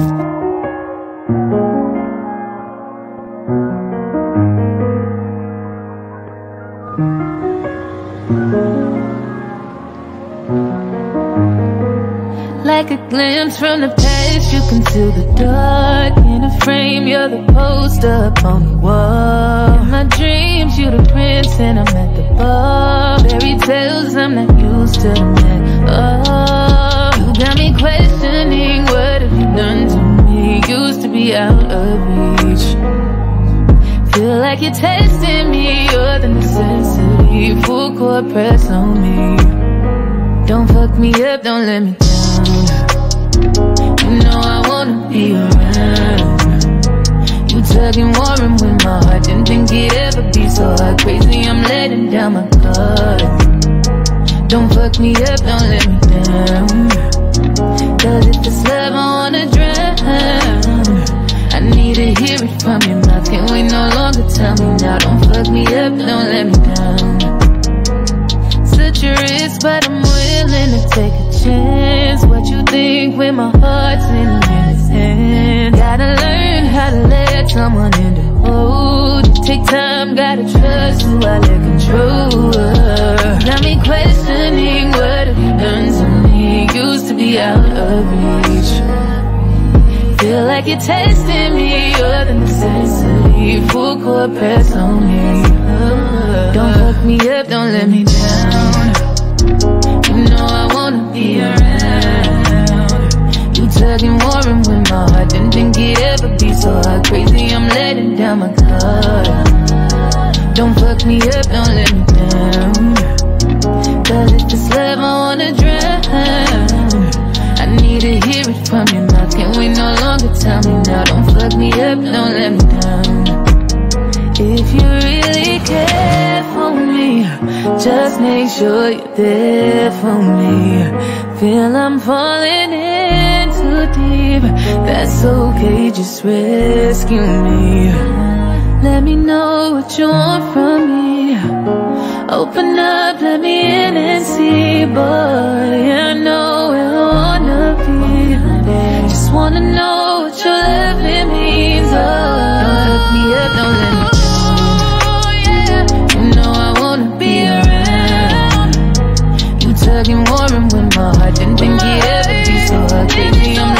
Like a glimpse from the past, you can conceal the dark In a frame, you're the poster upon the wall. In my dreams, you're the prince and I'm at the bar. Fairy tales, I'm not used to. That Oh, out of reach Feel like you're testing me, you're the necessity. Full court press on me. Don't fuck me up, don't let me down. You know I wanna be around. You tugging, warring with my heart Didn't think it'd ever be so hard. Crazy, I'm letting down my guard. Don't fuck me up, don't let me down. Cause if it's love, I to hear it from your mouth. Can't wait no longer, tell me now. Don't fuck me up, don't let me down. Such a risk, but I'm willing to take a chance. What you think when my heart's in his hands? Gotta learn how to let someone in to hold you. Take time, gotta trust who I let control Got me questioning what have you done to me? Used to be out of reach Feel like you're testing me, you're the necessity. Full court press on me. Don't fuck me up, don't let me down. You know I wanna be around. You tugging, warring with my heart Didn't think it'd ever be so hard. Crazy, I'm letting down my guard. Don't fuck me up, don't let me down tell me now. Don't fuck me up, don't let me down If you really care for me Just make sure you're there for me. Feel I'm falling in too deep. That's okay, just rescue me. Let me know what you want from me. Open up, let me in and see Boy, I know You tugging, warring with my heart Didn't think it'd ever be so Crazy, I'm